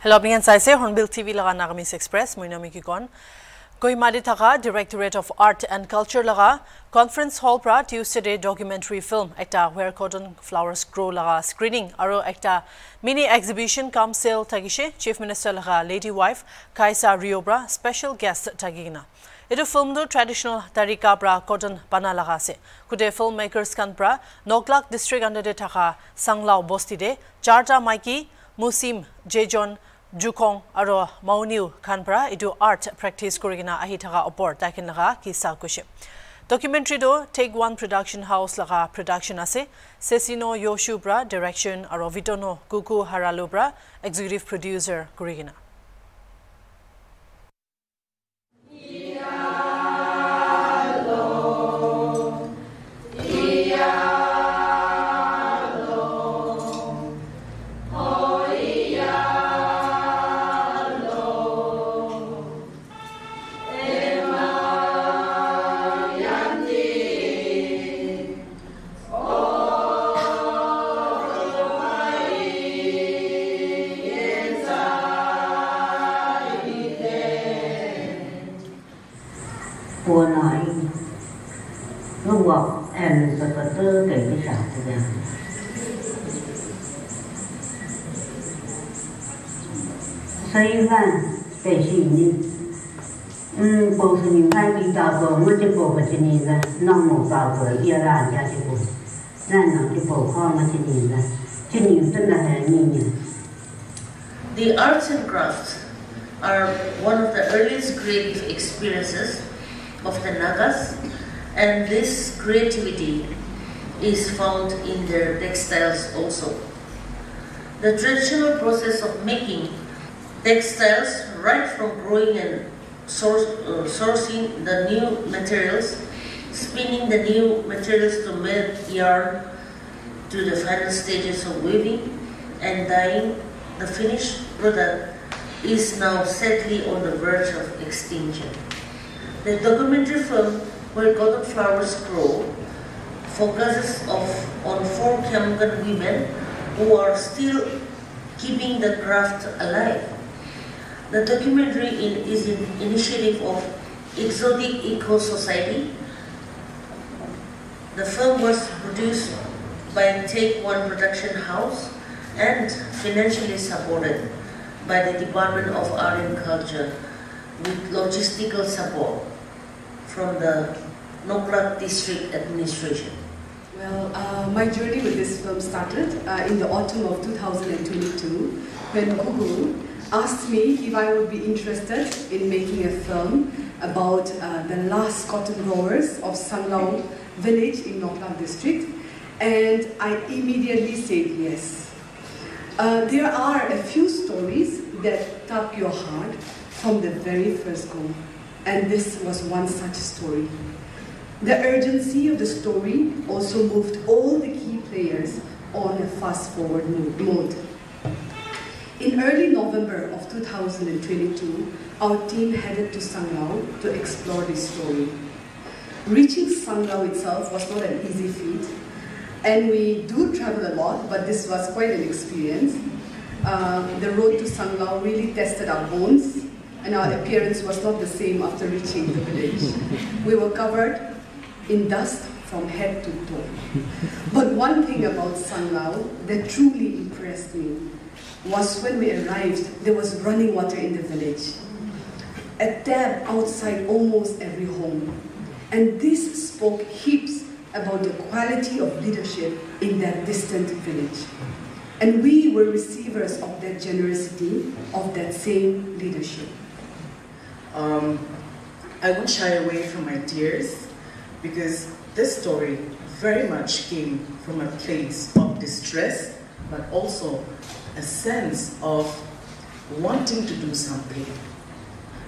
আপুনি চাইছে hornbill TV লগা নাগামিজ এক্সপ্ৰেছ মই নামিকি কণ কহিমাদি থকা directorate of art and culture লগা কনফাৰেন্স হল পৰা টিউচডে ডকুমেণ্টাৰী ফিল্ম এটা ৱেৰ কটন ফ্লাৱাৰ্ছ গ্ৰ' লগা স্ক্ৰিনিং আৰু এটা মিনি এক্সিবিশ্যন কাম চেল থাকিছে চিফ মিনিষ্টাৰ লগা লেডি ৱাইফ কাইছা ৰিঅ' পৰা স্পেচিয়েল গেষ্ট থাকি কিনা এইটো ফিল্মটো ট্ৰেডিশ্যনেল তাৰিকাৰ পৰা কটন বানা লগা আছে গোটেই ফিল্ম মেকাৰ্ছ খান পৰা নকলাক ডিষ্ট্ৰিক্ট আণ্ডাৰতে থকা চাংলাও বস্তিতে চাৰিটা মাইকী মুছিম জেজন জুকং আৰু মাউনিউ খান পৰা এইটো আৰ্ট প্ৰেক্টিছ কৰি কিনে আহি থকা ওপৰত তাইখন লগা কিছা কৈছে ডকুমেণ্টাৰীটো টেক ওৱান প্ৰডাকশ্যন হাউচ লগা প্ৰডাকশ্যন আছে চেচিনো য়োশু পৰা ডিৰেকশ্যন আৰু ভিটনো কুকু হাৰালুৰ পৰা এক্সিকিউটিভ প্ৰডিউচাৰ কৰি কিনে 吃饭得是你嗯，不是你看你到过，我就不个这年个，那么到过一两家就不，那那就不好嘛这年个，这年真的还年年。 The arts and crafts are one of the earliest creative experiences of the Nagas, and this creativity is found in their textiles also. The traditional process of making textiles, right from growing and source, uh, sourcing the new materials, spinning the new materials to melt yarn, to the final stages of weaving and dyeing, the finished product is now sadly on the verge of extinction. The documentary film Where Golden Flowers Grow focuses of, on four Kamgan women who are still keeping the craft alive. The documentary is an initiative of Exotic Eco Society. The film was produced by Take One Production House and financially supported by the Department of Art and Culture with logistical support from the Noklat District Administration. Well, uh, my journey with this film started uh, in the autumn of 2022 when Google asked me if I would be interested in making a film about uh, the last cotton growers of Sanglao village in Noklam district, and I immediately said yes. Uh, there are a few stories that tap your heart from the very first go, and this was one such story. The urgency of the story also moved all the key players on a fast forward mode. In early November of 2022, our team headed to Sanglao to explore this story. Reaching Sanglao itself was not an easy feat, and we do travel a lot, but this was quite an experience. Um, the road to Sanglao really tested our bones, and our appearance was not the same after reaching the village. We were covered in dust from head to toe. But one thing about Sanglao that truly impressed me was when we arrived, there was running water in the village. A tap outside almost every home. And this spoke heaps about the quality of leadership in that distant village. And we were receivers of that generosity, of that same leadership. Um, I won't shy away from my tears because this story very much came from a place of distress, but also a sense of wanting to do something.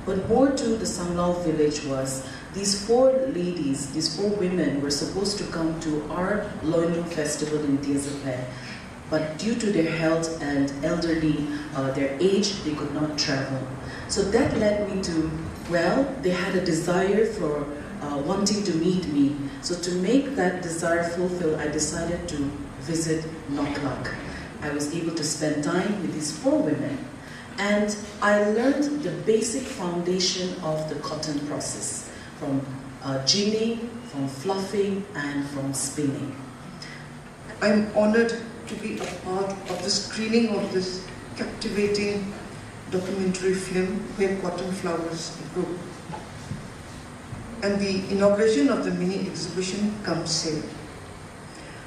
But more to the Sanglao village was these four ladies, these four women were supposed to come to our Loinu festival in Diazape. But due to their health and elderly, uh, their age, they could not travel. So that led me to, well, they had a desire for uh, wanting to meet me. So to make that desire fulfill, I decided to visit Noklak. I was able to spend time with these four women. and I learned the basic foundation of the cotton process from uh, ginning, from fluffing, and from spinning. I'm honored to be a part of the screening of this captivating documentary film, Where Cotton Flowers Grow. And the inauguration of the mini exhibition comes here.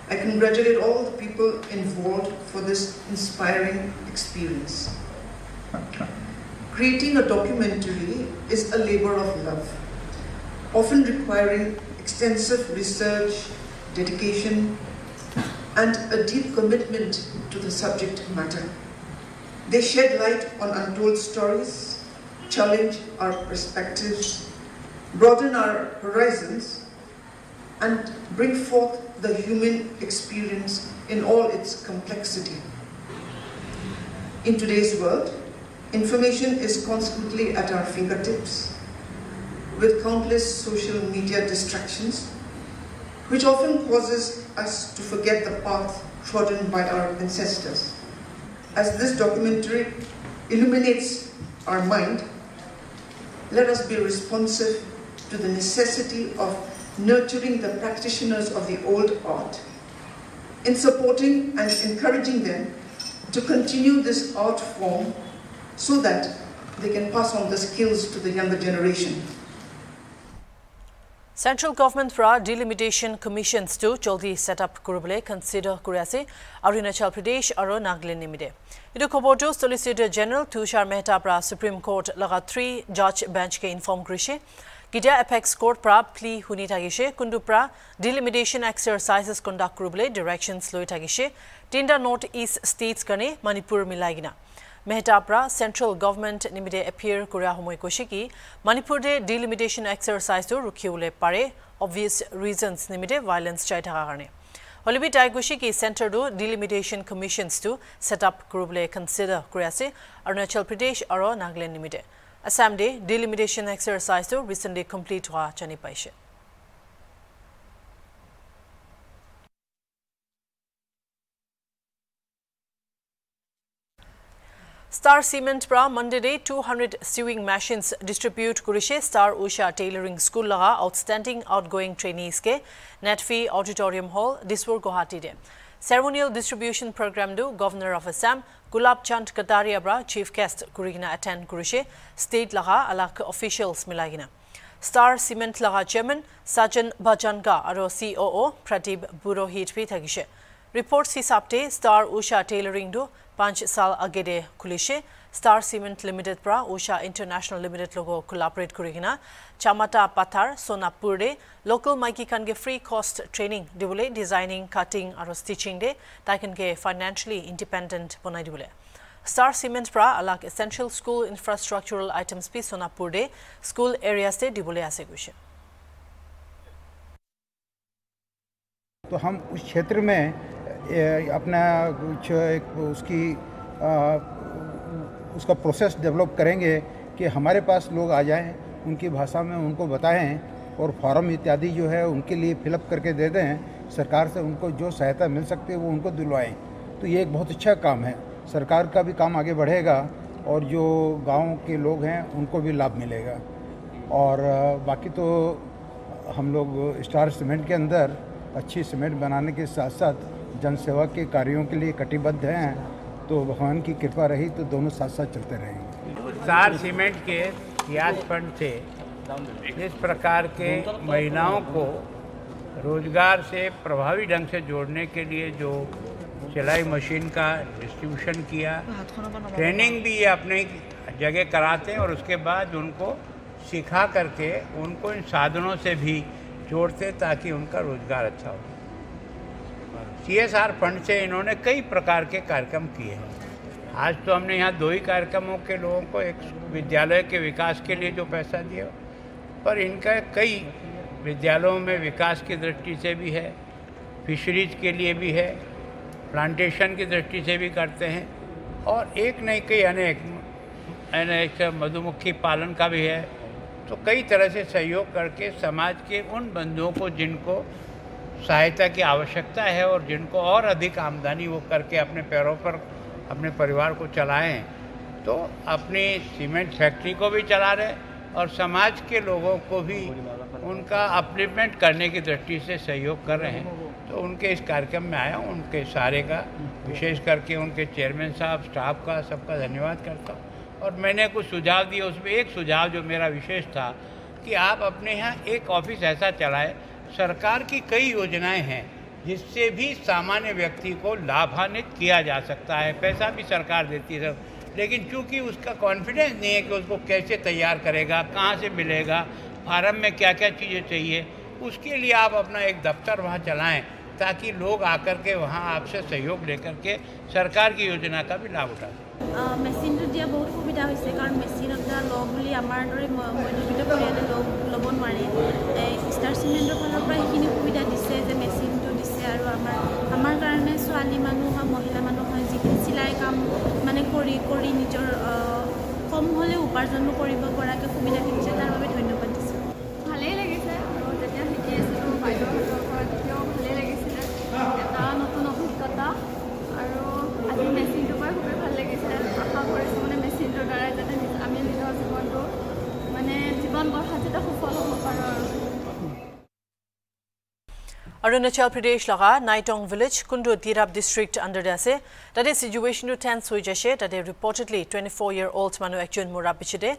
I congratulate all the people involved for this inspiring experience. Creating a documentary is a labor of love, often requiring extensive research, dedication, and a deep commitment to the subject matter. They shed light on untold stories, challenge our perspectives, broaden our horizons, and bring forth the human experience in all its complexity. In today's world, information is constantly at our fingertips, with countless social media distractions, which often causes us to forget the path trodden by our ancestors. As this documentary illuminates our mind, let us be responsive to the necessity of nurturing the practitioners of the old art, in supporting and encouraging them to continue this art form so that they can pass on the skills to the younger generation. Central government fra delimitation commissions to joldi set up kurubule consider kuriase Arunachal Pradesh aro Nagaland nimide. Idu koboto Solicitor General Tushar Mehta pra Supreme Court laga 3 judge bench ke inform krishe. Gidya apex court pra plea huni tagishe kundu pra delimitation exercises conduct kurubule directions loi tagishe. Tinda North East states kane Manipur milagina. মেহতাপৰা central government নিমিত্তে appear কৰা সময় কৈছে কি মণিপুৰতে delimitation এক্সাৰচাইজটো ৰখিবলৈ পাৰে obvious reasons নিমিত্তে ভাইলেঞ্চ চাই থকাৰ কাৰণে হলিবি তাই কৈছে কি চেণ্টাৰটো ডিলিমিটেশ্যন কমিশ্যনছটো ছেট আপ কৰিবলৈ কনচিডাৰ কৰি আছে অৰুণাচল প্ৰদেশ আৰু নাগালেণ্ড নিমিত্তে Assam day delimitation এক্সাৰচাইজটো recently complete হোৱা জানি পাইছে Star Cement pra Monday day 200 sewing machines distribute kurishe Star Usha Tailoring School laga outstanding outgoing trainees ke Netfi Auditorium Hall Diswar Guwahati de ceremonial distribution program do Governor of Assam Gulab Chand Kataria bra chief guest kurigina attend kurishe state laga alak officials milagina Star Cement laga chairman Sajan Bajanga aro COO Pratib Burohit bhi thagishe reports hisapte Star Usha Tailoring do পাঁচ সাল আগেদে খুলিছে star cement limited পৰা Usha international limited লগত Chamata Pathar, Sonapur local maiki kan ke free cost training dibule designing, cutting aru stitching de taikan ke financially independent bonai dibule. Star Cement pra alak essential school infrastructural items pi Sonapur de school areas de dibule ase guise. तो हम उस क्षेत्र में अपना कुछ एक उसकी आ, उसका प्रोसेस डेवलप करेंगे कि हमारे पास लोग आ जाएँ उनकी भाषा में उनको बताएँ और फॉर्म इत्यादि जो है उनके लिए फिलअप करके दे दें, सरकार से उनको जो सहायता मिल सकती है वो उनको दिलवाएँ। तो ये एक बहुत अच्छा काम है। सरकार का भी काम आगे बढ़ेगा और जो गाँव के लोग हैं उनको भी लाभ मिलेगा। और बाकी तो हम लोग स्टार सीमेंट के अंदर अच्छी सीमेंट बनाने के साथ साथ जनसेवा के कार्यों के लिए कटिबद्ध हैं। तो भगवान की कृपा रही तो दोनों साथ साथ चलते रहेंगे। सार सीमेंट के ब्याज फंड से इस प्रकार के महिलाओं को रोज़गार से प्रभावी ढंग से जोड़ने के लिए जो सिलाई मशीन का डिस्ट्रीब्यूशन किया ट्रेनिंग भी ये अपने जगह कराते हैं और उसके बाद उनको सिखा करके उनको इन साधनों से भी जोड़ते ताकि उनका रोज़गार अच्छा हो। सीएसआर फंड से इन्होंने कई प्रकार के कार्यक्रम किए हैं। आज तो हमने यहाँ दो ही कार्यक्रमों के लोगों को, एक विद्यालय के विकास के लिए जो पैसा दिया पर इनका कई विद्यालयों में विकास की दृष्टि से भी है फिशरीज के लिए भी है प्लांटेशन की दृष्टि से भी करते हैं, और एक नहीं, कई अनेक अनेक मधुमक्खी पालन का भी है। तो कई तरह से सहयोग करके समाज के उन बंधुओं को जिनको सहायता की आवश्यकता है और जिनको और अधिक आमदनी वो करके अपने पैरों पर अपने परिवार को चलाएँ तो अपनी सीमेंट फैक्ट्री को भी चला रहे और समाज के लोगों को भी उनका अपलिपमेंट करने की दृष्टि से सहयोग कर रहे हैं। तो उनके इस कार्यक्रम में आया हूँ, उनके सारे का विशेष करके उनके चेयरमैन साहब स्टाफ का सबका धन्यवाद करता हूँ। और मैंने कुछ सुझाव दिए उसमें एक सुझाव जो मेरा विशेष था कि आप अपने यहाँ एक ऑफ़िस ऐसा चलाएँ सरकार की कई योजनाएँ हैं जिससे भी सामान्य व्यक्ति को लाभान्वित किया जा सकता है पैसा भी सरकार देती है लेकिन चूंकि उसका कॉन्फिडेंस नहीं है कि उसको कैसे तैयार करेगा कहाँ से मिलेगा फार्म में क्या क्या चीज़ें चाहिए उसके लिए आप अपना एक दफ्तर वहाँ चलाएं ताकि लोग आकर के वहाँ आपसे सहयोग लेकर के सरकार की योजना का भी लाभ उठा सकें মেচিনটো দিয়া বহুত সুবিধা হৈছে কাৰণ মেচিন এটা লওঁ বুলি আমাৰ দৰে ম- মধ্যবিত্ত পৰিয়ালে লওঁ ল'ব নোৱাৰে এই ষ্টাৰ চিমেণ্টৰ ফালৰ পৰা সেইখিনি সুবিধা দিছে যে মেচিনটো দিছে আৰু আমাৰ আমাৰ কাৰণে ছোৱালী মানুহ হয় মহিলা মানুহ হয় যিখিনি চিলাই কাম মানে কৰি কৰি নিজৰ কম হ'লেও উপাৰ্জনো কৰিব পৰাকৈ সুবিধাখিনি দিছে তাৰ বাবে ধন্যবাদ দিছোঁ। ভালেই লাগিছে আৰু যেতিয়া শিকি আছিলোঁ তেতিয়াও ভালেই লাগিছিলে। এটা নতুন অভিজ্ঞতা আৰু আজি মেচিনটোৰ পৰা খুবেই ভাল লাগিছে। আশা কৰিছোঁ মানে মেচিনটোৰ দ্বাৰাই যাতে আমি নিজৰ জীৱনটো মানে জীৱন গঢ়াত যাতে সফল হ'ব পাৰোঁ আৰু। অৰুণাচল প্ৰদেশ লগা নাইটং ভিলেজ কোনটো তিৰাপ ডিষ্ট্ৰিক্ট আণ্ডাৰ আছে তাতে চিটুৱেশ্যনটো টেন্স হৈ যাইছে তাতে reportedly twenty four year old মানুহ একজন মৰাৰ পিছতে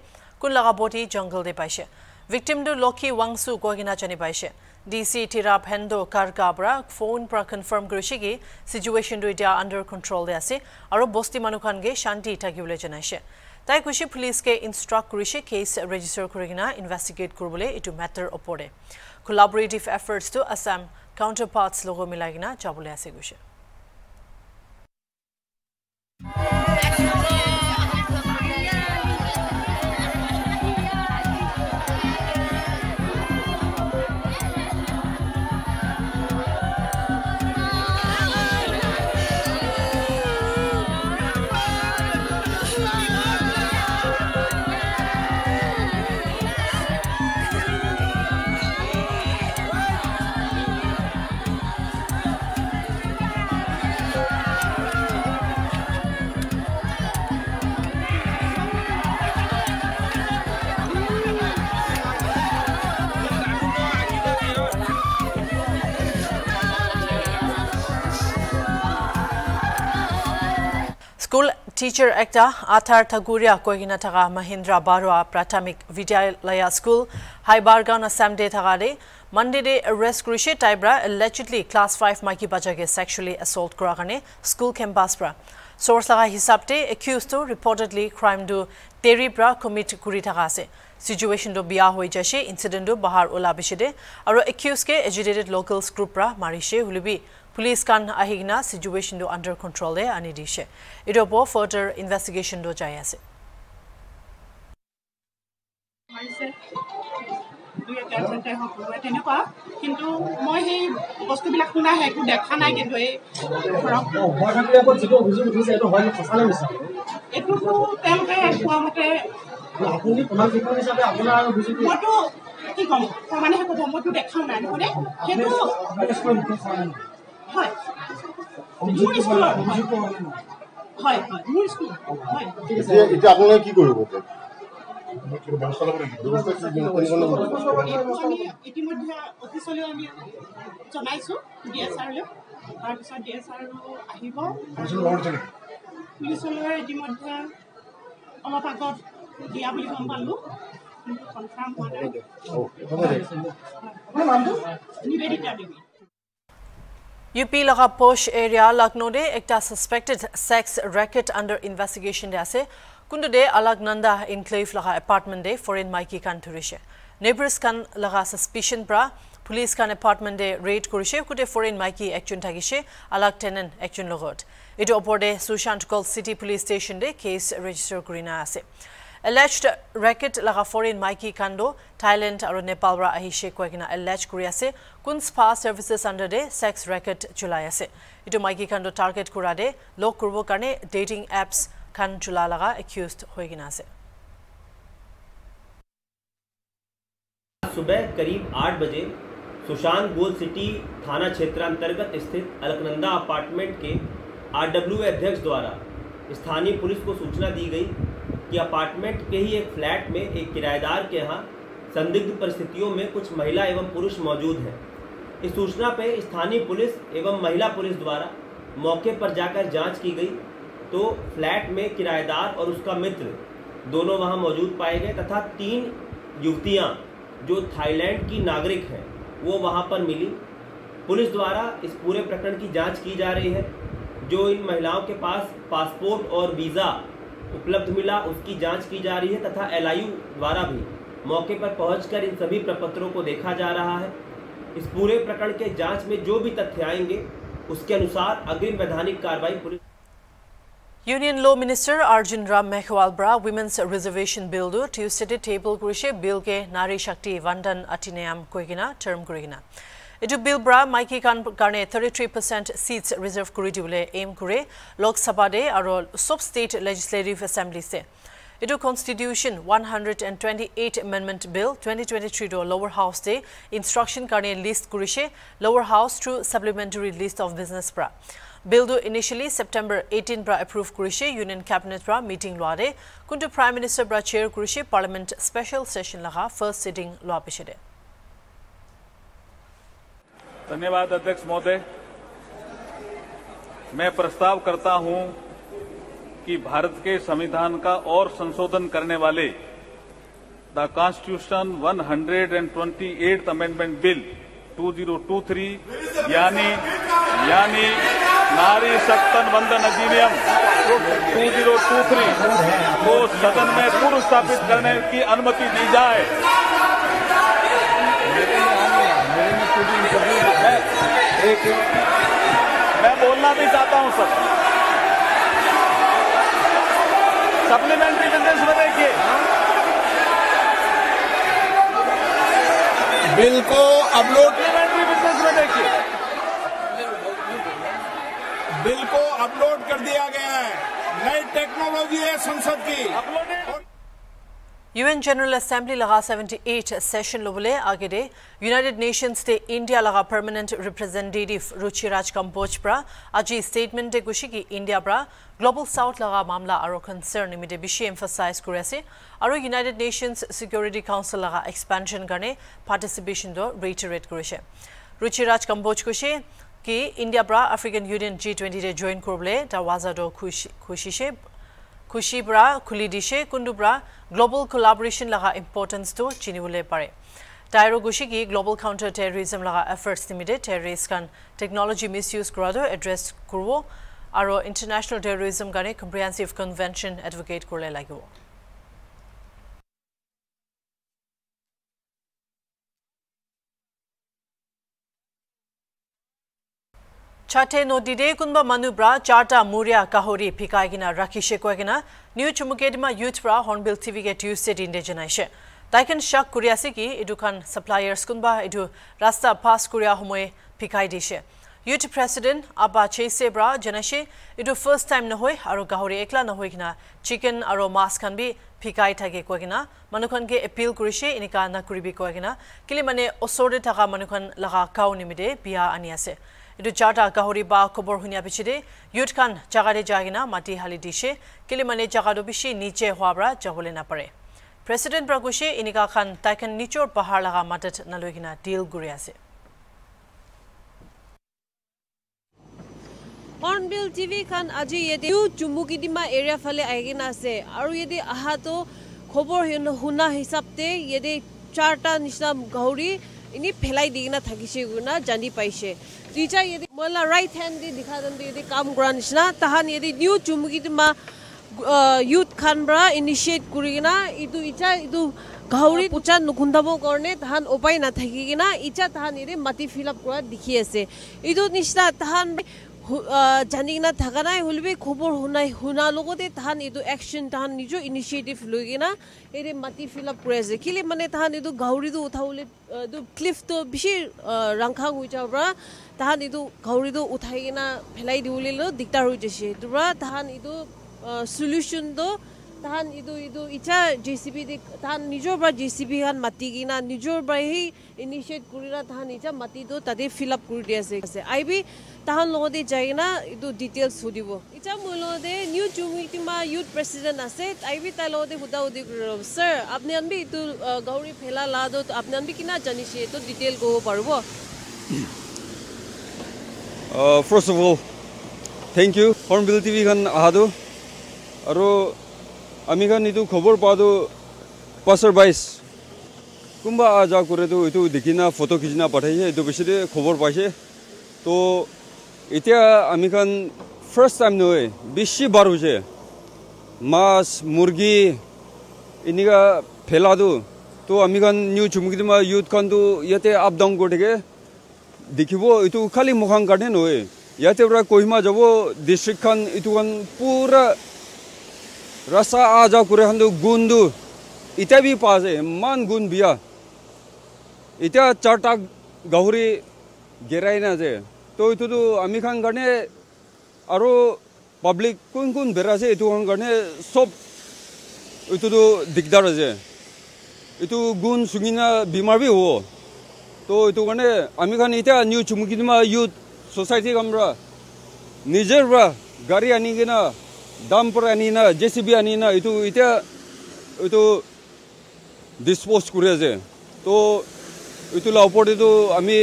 কোন লগা বডি জংগলতে পাইছে ভিক্টিমটো লক্ষী ৱাংচু কৈ কিনা জানি পাইছে ডি চি তিৰাপ হেণ্ডো কাৰ্কাৰ পৰা ফোন পৰা কনফাৰ্ম কৰিছে কি চিটুৱেশ্যনটো এতিয়া আণ্ডাৰ কণ্ট্ৰলতে আছে আৰু বস্তি মানুহখনকে শান্তি থাকিবলৈ জনাইছে তাই কৈছে পুলিচকে ইনষ্ট্ৰাক্ট কৰিছে কেছ ৰেজিষ্টাৰ কৰি কিনা ইনভেষ্টিগেট কৰিবলৈ এইটো মেটাৰ ওপৰতে collaborative এফৰ্টছটো Assam counterparts logo milagina chabule asegushe. School teacher একটা আথাৰ ঠাকুৰীয়া কৈ কিনা থকা মহিন্দ্ৰা বাৰুৱা প্ৰাথমিক বিদ্যালয় স্কুল হাইবাৰগাঁও আছাম দে থকা দে মানডে ডে এৰেষ্ট কৰিছে তাইৰ পৰা এলেজিডলি ক্লাছ ফাইভ মাইকী বাচ্চাকে ছেক্সুৱেলি এছল্ট কৰাৰ কাৰণে স্কুল কেম্পাছ পৰা চ'ৰ্চ লগা হিচাপতে একিউজটো ৰিপৰ্টেডলি ক্ৰাইমটো তেৰিৰ পৰা কমিট কৰি থকা আছে চিটুৱেশ্যনটো বিয়া হৈ যাইছে ইনচিডেণ্টটো বাহাৰ ওলা পিছতে আৰু একিউজকে এজুকেটেড লোকেলছ গ্ৰুপ পৰা মাৰিছে আহি কিনা চিটুৱেশ্যনটো আণ্ডাৰ কণ্ট্ৰলে আনি দিছে এইটোৰ ওপৰত ফাৰ্ডাৰ ইনভেষ্টিগেশ্যনটো যাই আছে মাৰিছে দুই এটা এজেণ্টে হওক কোনোবাই তেনেকুৱা কিন্তু মই সেই বস্তুবিলাক শুনাহে একো দেখা নাই কিন্তু এই ধৰক। এইটোতো তেওঁলোকে কোৱা মতে মইতো কি ক'ম? প্ৰমাণেহে ক'ব মইতো দেখাও নাই নহয়নে? সেইটো হয় মোৰ স্কুলৰ হয় হয় মোৰ স্কুল হয় এতিয়া এতিয়া আপোনালোকে কি কৰিব ব্যৱস্থা কি কৰিব আমি ইতিমধ্যে অফিচলৈ আমি জনাইছোঁ ডি এছ আৰলৈ তাৰপিছত ডি এছ আৰ আহিব পুলিচলৈ ইতিমধ্যে অলপ আগত দিয়া বুলি গম পালোঁ কিন্তু কনফাৰ্ম হোৱা নাই নিবেদিতা দেৱী লগা লক্ষ্ণৌতে একটা suspected sex racket under investigation দে আছে কিন্তু দে আলাকনন্দা ইনক্লেভ লগা এপাৰ্টমেণ্টে ফৰেন মাইকী কান ধৰিছে নেবাৰ্ছ কান লগা ছাছপিশ্যন পৰা পুলিচ কান এপাৰ্টমেণ্টে ৰেড কৰিছে গোটেই ফৰেন মাইকী একজন থাকিছে আলাক টেনেণ্ট একজন লগত এইটো ওপৰতে সুশান্ত কল চিটি পুলিচ ষ্টেচনতে কেছ ৰেজিষ্টাৰ কৰি না আছে alleged racket laga foreign mikey kando Thailand aru Nepal ra ahi she koina alleged kuri ase kun spa services under de sex racket chulai ase itu mikey kando target kura de lok kurbo karne dating apps khan chula laga accused hoigina ase सुबह करीब 8 बजे सुशांत गोल city थाना क्षेत्र अंतर्गत स्थित Alaknanda apartment के RW अध्यक्ष द्वारा स्थानीय पुलिस को सूचना दी गई कि अपार्टमेंट के ही एक फ्लैट में एक किराएदार के यहाँ संदिग्ध परिस्थितियों में कुछ महिला एवं पुरुष मौजूद हैं। इस सूचना पर स्थानीय पुलिस एवं महिला पुलिस द्वारा मौके पर जाकर जाँच की गई। तो फ्लैट में किराएदार और उसका मित्र दोनों वहाँ मौजूद पाए गए तथा तीन युवतियाँ जो थाईलैंड की नागरिक हैं, वो वहाँ पर मिली। पुलिस द्वारा इस पूरे प्रकरण की जाँच की जा रही है। जो इन महिलाओं के पास पासपोर्ट और वीज़ा उपलब्ध मिला उसकी जाँच की जा रही है तथा एलआईयू द्वारा भी मौके पर पहुंचकर इन सभी प्रपत्रों को देखा जा रहा है इस पूरे प्रकरण के जाँच में जो भी तथ्य आएँगे उसके अनुसार अग्रिम वैधानिक कार्रवाई police Union Law Minister Arjun Ram Meghwal Bra Women's Reservation Bill do Tuesday table kurishe bill ke Nari Shakti Vandan Atinayam koigina term kurigina. এইটো বিল ব্ৰা মাইকী কাণ কাৰণে thirty three percent seats reserve কৰি দিবলৈ এইম কৰে লোকসভাতে আৰু চব state legislative এছেম্বলিছে এইটো constitution one hundred and twenty eight amendment bill twenty twenty থ্ৰীটো lower হাউছে ইনষ্ট্ৰাকশ্যন কাৰণে লিষ্ট কৰিছে lower house through supplementary list of business পৰা বিলটো ইনিচিয়েলি ছেপ্টেম্বৰ এইটিন পৰা এপ্ৰুভ কৰিছে ইউনিয়ন কেবিনেট পৰা মিটিং লোৱাৰে কোনটো প্ৰাইম মিনিষ্টাৰ পৰা চেয়াৰ কৰিছে পাৰ্লিয়ামেণ্ট স্পেচিয়েল ছেশ্যন লগা ফাৰ্ষ্ট ছিটিং লোৱাৰ পিছতে। धन्यवाद अध्यक्ष महोदय। मैं प्रस्ताव करता हूँ कि भारत के संविधान का और संशोधन करने वाले द कॉन्स्टिट्यूशन 128 अमेंडमेंट बिल 2023 यानी यानी नारी सत्तन वंदन अधिनियम 2023 को सदन में पूर्व स्थापित करने की अनुमति दी जाए। मैं बोलना भी चाहता हूँ सर सप्लीमेंट्री बिज़नेस में देखिए। बिल को अपलोड सप्लीमेंट्री बिज़नेस में देखिए। बिल को अपलोड कर दिया गया है। नई टेक्नोलॉजी है संसद की। ইউএন জেনারেল অ্যাসেম্বলি লাগা সেভেন্টি এইট সেশন লোবলে আগেরে ইউনাইটেড নেশনস তে ইন্ডিয়া লাগা পার্মানেন্ট রিপ্রেজেন্টেটিভ রুচি রাজ কম্বোজ প্রা আজি স্টেটমেন্টে গুছি কি ইন্ডিয়া প্রা গ্লোবাল সাউথ লাগা মামলা আৰু কনসার্ন নিমিতে বেশি এমফাসাইজ করে আছে আৰু ইউনাইটেড নেশনস সিকিউরিটি কাউন্সিল লাগা এক্সপ্যানশন কারণে পার্টিসিপেশন দ রেইটারেট করেছে রুচি রাজ কম্বোজ কৈছে কি ইন্ডিয়া প্রা আফ্রিকান ইউনিয়ন জি টুৱেণ্টিতে জইন কৰিবলৈ তাৰ ৱাজাদো খুচি খুচিছে পৰা খুলি দিছে পৰা গ্ল'বেল কোলাবৰেশ্যন লগা ইম্পৰ্টেঞ্চ তো চিনিবলৈ পাৰে টাইৰো গুচি কি গ্ল'বেল কাউণ্টাৰ টেৰৰিজম লগা এফৰ্টছ নিমিত্তে টেৰৰিষ্ট খান টেকনলজি মিছ ইউজ কৰাটো এড্ৰেছ কৰিব আৰু ইণ্টাৰনেশ্যনেল টেৰৰিজম কাৰণে কম্প্ৰিহেনচিভ কনভেনশ্যন এডভকেট কৰিলে লাগিব chate no dide kunba manubra charta muria kahori phikaigina rakhise koigina new chumukedima youth bra hornbill tv get you sit in dejanaise taikan shak kuriasi ki idukan suppliers kunba idu rasta pass kuria homoy phikai dise youth president aba chese bra janashi idu first time no hoy aro gahori ekla no hoy gina chicken aro mask kan bi phikai thage koigina manukhan ge appeal kurise inika na kuribi koigina kili mane osore thaga manukhan laga kaunimide bia ani ase এইটো জাদা গাহৰি বা খবৰ শুনি আপিছে youth খান জাগাৰে জাগিনা মাটি হালি দিছে কেলে মানে জাগাটো বেছি নিচে হোৱাৰ পৰা যাবলৈ নাপাৰে প্ৰেচিডেণ্ট পৰা কৈছে ইনিকা খান তাইখন নিজৰ পাহাৰ লগা মাটিত নালৈ কিনা ডিল ঘূৰি আছে হৰ্ণবিল টি খান আজি ইয়াতেও চুমুকিডিমা এৰিয়া ফালে আহি কিনে আছে আৰু ইয়াতে অহাটো খবৰ শুনা হিচাপে ইয়াতে চাৰটা নিচিনা গাহৰি এনেই ফেলাই দি কিনা থাকিছে গুনা জানি পাইছে দুইটা যদি মইলা রাইট হ্যান্ড দি দেখা দেন যদি কাম করা নিচিনা তাহান যদি নিউ চুমুকিডিমা ইউথ খান পৰা ইনিশিয়েট কৰি কিনা ইটো ইটা ইটো গাহৰি পোচা নুখুন্দাব কাৰণে তাহান উপায় নাথাকি কিনা ইটা তাহান ইয়াতে মাটি ফিল আপ কৰা দেখি আছে এইটো নিচিনা তাহান জানি কিনা থকা নাই হ'লেবি খবৰ শুনাই শুনাৰ লগতে তাহান এইটো একশ্যন তাহান নিজৰ ইনিচিয়েটিভ লৈ কিনা এইটো মাটি ফিল আপ কৰি আছে। কেলে মানে তাহান এইটো গাহৰিটো উঠাবলৈ এইটো ক্লিফটো বেছি ৰাংখাং হৈ যোৱাৰ পৰা তাহান এইটো গাহৰিটো উঠাই কিনা পেলাই দিবলৈ দিগদাৰ হৈ যাইছে। সেইটোৰ পৰা তাহান এইটো চলিউশ্যনটো তাহান ইটো ইটো ইচ্ছা জে চি বি দি তাহান নিজৰ পৰা জে চি বি খান মাতি কিনা নিজৰ পৰা সেই ইনিচিয়েট কৰি না তাহান ইচ্ছা মাটিটো তাতে ফিল আপ কৰি দি আছে আই বি তাহান লগতে যাই কিনা এইটো ডিটেইলছ সুধিব ইচ্ছা মোৰ লগতে নিউ চুমিটিমা ইউথ প্ৰেচিডেণ্ট আছে আই বি তাৰ লগতে সোধা সুধি কৰি ৰ'ব ছাৰ আপুনি আনবি এইটো গাহৰি ফেলা লাটো আপুনি আনবি কিনা জানিছে এইটো ডিটেইল ক'ব পাৰিব first of all thank you Hornbill টিভিখন অহাটো আৰু আমি খান এইটো খবৰ পোৱাটো পাছৰ বাইছ কোনোবা অহা যোৱা কৰেতো এইটো দেখি না ফটো খিচি না পঠাইছে এইটো বেছিতে খবৰ পাইছে তো এতিয়া আমি খান ফাৰ্ষ্ট টাইম নহয় বেছি বাৰ হৈছে মাছ মুৰ্গী এনেকুৱা ফেলাটো তো আমি খান নিউ চুমকিমা ইউথখনটো ইয়াতে আপ ডাউন কৰি থাকে দেখিব এইটো খালি মুখান কাৰণে নহয় ইয়াতে পৰা কহিমা যাব ডিষ্ট্ৰিক্টখন এইটোখন পূৰা ৰাস্তা অহা যোৱা কৰে খানটো গুণটো এতিয়া বি পোৱা যায় ইমান গুণ বিয়া এতিয়া চাৰিটা গাহৰি গেৰাই নাযায় তো এইটোতো আমি খান কাৰণে আৰু পাব্লিক কোন কোন বেৰা আছে এইটো কাৰণে চব এইটোতো দিগদাৰ আছে এইটো গুণ চুঙিনা বেমাৰ বি হ'ব তো এইটো কাৰণে আমি খান এতিয়া নিউ চুমুকিমা ইউথ ছ'চাইটিক আমৰা নিজেৰ পৰা গাড়ী আনি কিনা দাম পৰা আনি না জে চি বি আনি না এইটো এতিয়া এইটো ডিছপ'জ কৰি আছে তো এইটো এইটো আমি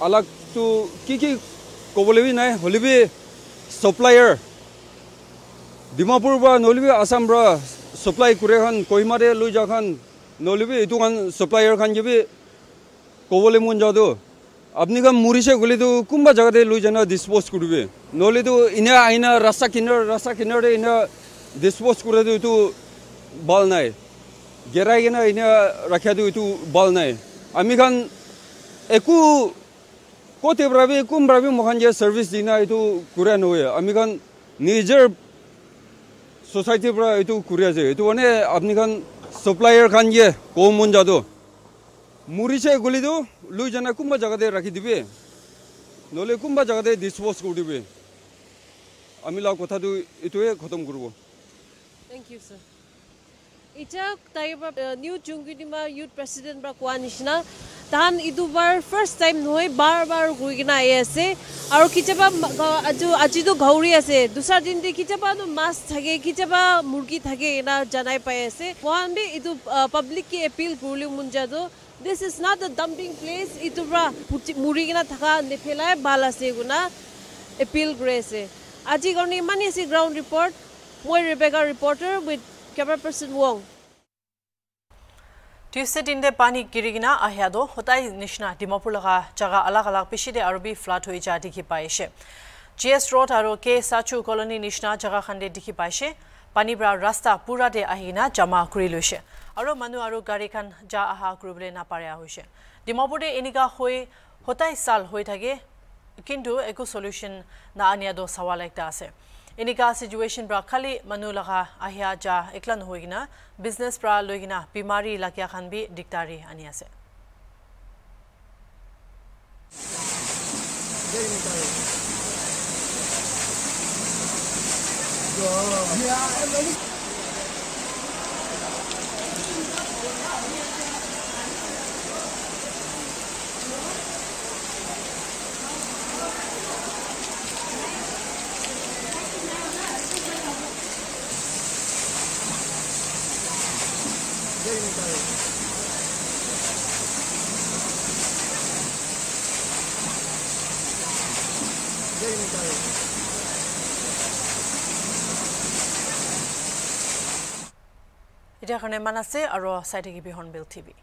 আলাগটো কি কি ক'বলৈ নাই হ'লে বি ছাপ্লায়াৰ ডিমাপুৰৰ পৰা নহ'লে বি আছাম পৰা ছাপ্লাই কৰে খান কহিমাৰে লৈ যোৱা খান নহ'লে বি এইটো খান ছাপ্লায়াৰ খান যদি ক'বলৈ মন যাওঁতো কাম মৰিছে গ'লেতো কোনোবা জেগাতে লৈ জানা ডিছপ'জ কৰিবি। নহ'লেতো এনে আইনা ৰাস্তা কিনাৰ ৰাস্তা কিনাৰতে এনে ডিছপ'জ কৰাটো এইটো ভাল নাই। গেৰাই কিনে এনে ৰাখিয়াটো এইটো ভাল নাই। আমি খান একো ক'তে পৰাবি কোন পৰাবি মোখান যে ছাৰ্ভিচ দি না এইটো কৰা নহয়। আমি খান নিজৰ ছ'চাইটিৰ পৰা এইটো কৰি আছে এইটো মানে আপুনি খান ছাপ্লায়াৰ খান যে ক'ব মন যাতো মৰিছে গলিটো লৈ জানা কোনোবা জেগাতে ৰাখি দিবি নহ'লে কোনোবা জেগাতে ডিছপ'জ কৰি দিবি আমি লোৱা কথাটো এইটোৱে খতম কৰিব থেংক ইউ পৰা নিউ চুংকিটিমা ইউথ প্ৰেচিডেণ্ট পৰা কোৱা নিচিনা তাহান ইটো বাৰ ফাৰ্ষ্ট টাইম নহয় বাৰ বাৰ গৈ কিনে আহি আছে আৰু কেতিয়াবা আজি আজিতো গাহৰি আছে দুচাৰ দিনতে কেতিয়াবাতো মাছ থাকে কেতিয়াবা মুৰ্গী থাকে এনে জনাই পাই আছে বি এইটো পাব্লিককে এপিল কৰিলে যাতো প্লেচ ইটোৰ পৰা মুৰি কিনে থকা নেপেলাই ভাল আছে গুণা এপিল কৰি আছে আজিৰ কাৰণে ইমানেই আছে গ্ৰাউণ্ড ৰিপৰ্ট মই Rebecca reporter with camera person ৱং Tuesday দিন পানি গিৰিগিনা আহিয়াদো হতাই নিশনা ডিমাপুৰ লগা জায়গা আলাগ আলাগ পিছিদে আৰু বি ফ্লাট হৈ যা দেখি পাইছে জি এছ ৰোড আৰু কে সাচু কলনী নিশনা জায়গা খান্দে দেখি পাইছে পানী পৰা ৰাস্তা পুৰাতে আহিনা জমা কৰি লৈছে আৰু মানুহ আৰু গাড়ীখন যা অহা কৰিবলৈ নাপাৰে হৈছে। ডিমাপুৰতে এনেকুৱা হৈ হতাই চাল হৈ থাকে কিন্তু একো চলিউশ্যন না আনিয়াদো চাৱাল একটা আছে। এনেকা চিটুৱেশ্যন পৰা খালি মানুহ লগা আহিয়া যা একলা নহৈ কিনা বিজনেছ পৰা লৈ কিনা বেমাৰী খান বি দিগদাৰী আনি আছে। Yeah, এতিয়া কাৰণে ইমান আছে আৰু চাই থাকিবি হৰ্ণবিল টিভি।